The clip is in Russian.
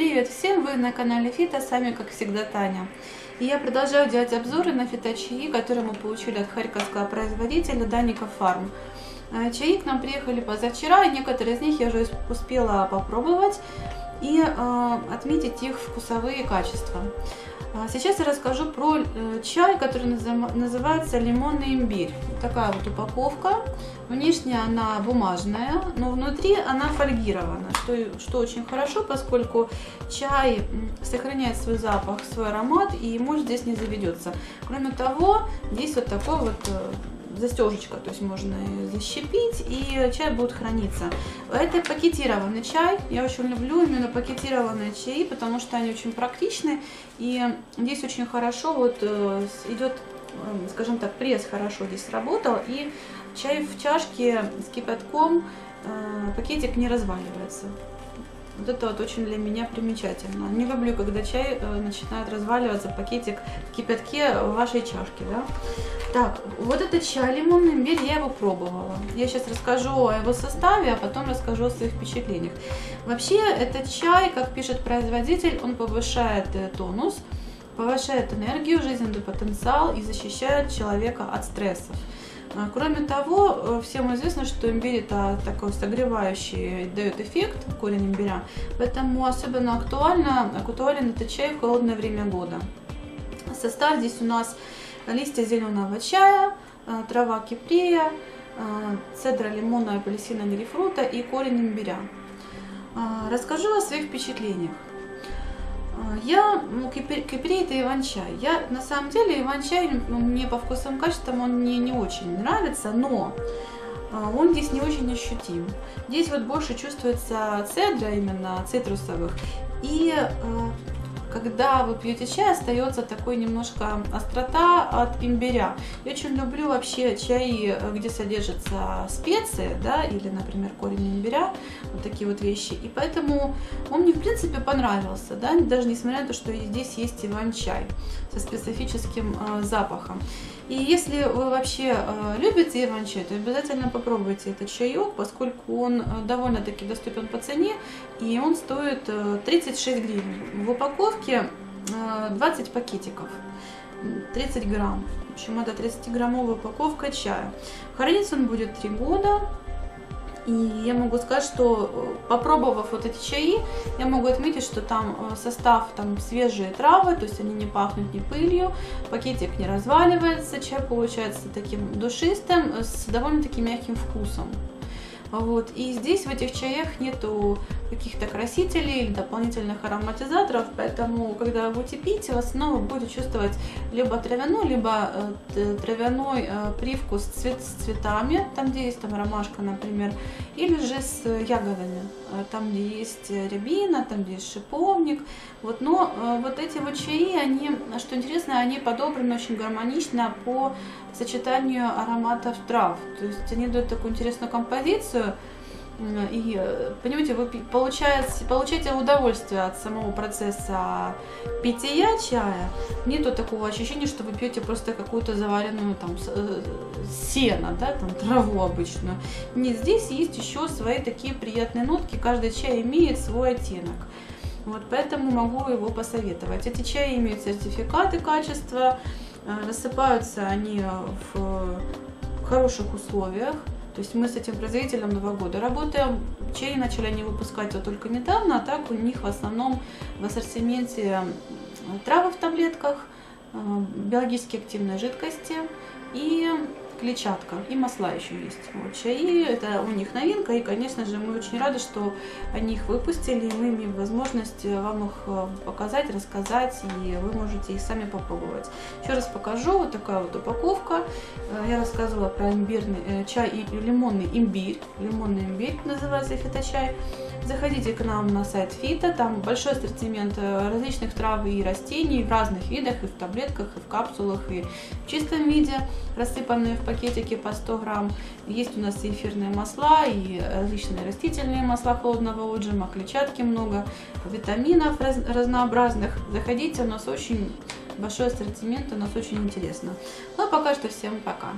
Привет всем! Вы на канале Фита, с вами как всегда Таня. И я продолжаю делать обзоры на фиточаи, которые мы получили от харьковского производителя Даника Фарм. Э, чаи к нам приехали позавчера, и некоторые из них я уже успела попробовать и э, отметить их вкусовые качества. А сейчас я расскажу про э, чай, который называется лимонный имбирь. Такая вот упаковка. Внешне она бумажная, но внутри она фольгирована, что, что очень хорошо, поскольку чай сохраняет свой запах, свой аромат, и муж здесь не заведется. Кроме того, здесь вот такой вот э, застежечка, то есть можно защипить и чай будет храниться. Это пакетированный чай, я очень люблю именно пакетированные чаи, потому что они очень практичны и здесь очень хорошо вот э, идет, э, скажем так, пресс хорошо здесь сработал и чай в чашке с кипятком, э, пакетик не разваливается. Вот это вот очень для меня примечательно. Не люблю, когда чай э, начинает разваливаться, пакетик в кипятке в вашей чашке, да. Так, вот этот чай лимонный имбирь, я его пробовала. Я сейчас расскажу о его составе, а потом расскажу о своих впечатлениях. Вообще, этот чай, как пишет производитель, он повышает э, тонус, повышает энергию, жизненный потенциал и защищает человека от стрессов. А, кроме того, э, всем известно, что имбирь это такой согревающий, дает эффект, корень имбиря, поэтому особенно актуально, актуален этот чай в холодное время года. Состав здесь у нас листья зеленого чая, э, трава кипрея, э, цедра лимона, апельсина, грейпфрута и корень имбиря. Расскажу о своих впечатлениях. Я, ну, кипри это иван-чай. Я, на самом деле, иван-чай, ну, мне по вкусовым качествам он мне не очень нравится, но а, он здесь не очень ощутим. Здесь вот больше чувствуется цедра именно, цитрусовых, и а, когда вы пьете чай, остается такой немножко острота от имбиря. Я очень люблю вообще чаи, где содержатся специи, да, или, например, корень имбиря, вот такие вот вещи. И поэтому он мне, в принципе, понравился, да, даже несмотря на то, что здесь есть иван-чай со специфическим э, запахом. И если вы вообще э, любите иван-чай, то обязательно попробуйте этот чаек, поскольку он э, довольно-таки доступен по цене, и он стоит э, 36 гривен. В упаковке э, 20 пакетиков, 30 грамм. В общем, это 30-граммовая упаковка чая. Храниться он будет 3 года, и я могу сказать, что э, попробовав вот эти чаи, я могу отметить, что там э, состав там свежие травы, то есть они не пахнут ни пылью, пакетик не разваливается, чай получается таким душистым, с довольно-таки мягким вкусом. Вот. И здесь в этих чаях нету каких-то красителей или дополнительных ароматизаторов, поэтому, когда вы будете пить, вы будете чувствовать либо травяной, либо э, травяной э, привкус цвет, с цветами, там, где есть там ромашка, например, или же с ягодами, э, там, где есть рябина, там, где есть шиповник. Вот. Но э, вот эти вот чаи, они, что интересно, они подобраны очень гармонично по сочетанию ароматов трав. То есть они дают такую интересную композицию. И, э, понимаете, вы получаете, получаете удовольствие от самого процесса питья чая. Нету такого ощущения, что вы пьете просто какую-то заваренную там э, сено, да, там траву обычную. Нет, здесь есть еще свои такие приятные нотки. Каждый чай имеет свой оттенок. Вот поэтому могу его посоветовать. Эти чаи имеют сертификаты качества, Э, рассыпаются они в хороших условиях. То есть мы с этим производителем два года работаем. Чаи начали они выпускать вот только недавно, а так у них в основном в ассортименте травы в таблетках, э, биологически активные жидкости и клетчатка и масла еще есть. Вот, чаи, это у них новинка, и, конечно же, мы очень рады, что они их выпустили, и мы имеем возможность вам их э, показать, рассказать, и вы можете их сами попробовать. Еще раз покажу, вот такая вот упаковка. Э, я рассказывала про имбирный э, чай и лимонный имбирь, лимонный имбирь называется фиточай. Заходите к нам на сайт Фита, там большой ассортимент различных трав и растений в разных видах, и в таблетках, и в капсулах, и в чистом виде, рассыпанные в пакетике по 100 грамм. Есть у нас и эфирные масла, и различные растительные масла холодного отжима, клетчатки много, витаминов раз, разнообразных. Заходите, у нас очень большой ассортимент, у нас очень интересно. Ну а пока что всем пока.